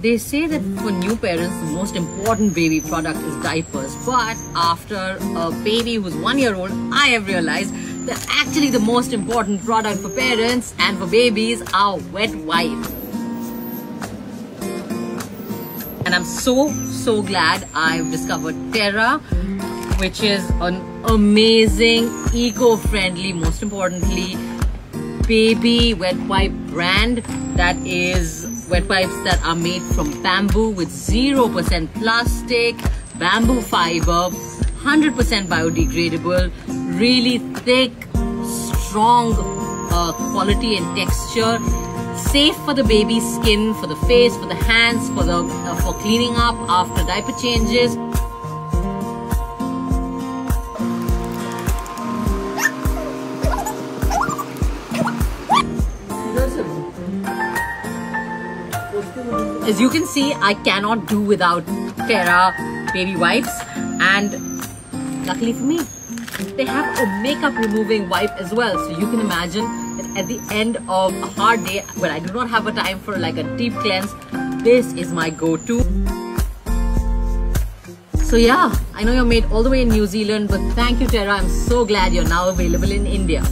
They say that for new parents, the most important baby product is diapers. But after a baby who's one year old, I have realized that actually the most important product for parents and for babies are wet wipes. And I'm so, so glad I've discovered Terra, which is an amazing, eco-friendly, most importantly, baby wet wipe brand that is wet wipes that are made from bamboo with 0% plastic, bamboo fiber, 100% biodegradable, really thick, strong uh, quality and texture, safe for the baby's skin, for the face, for the hands, for the uh, for cleaning up after diaper changes. As you can see, I cannot do without Terra baby wipes and luckily for me, they have a makeup removing wipe as well. So you can imagine that at the end of a hard day when I do not have a time for like a deep cleanse, this is my go-to. So yeah, I know you're made all the way in New Zealand, but thank you Terra. I'm so glad you're now available in India.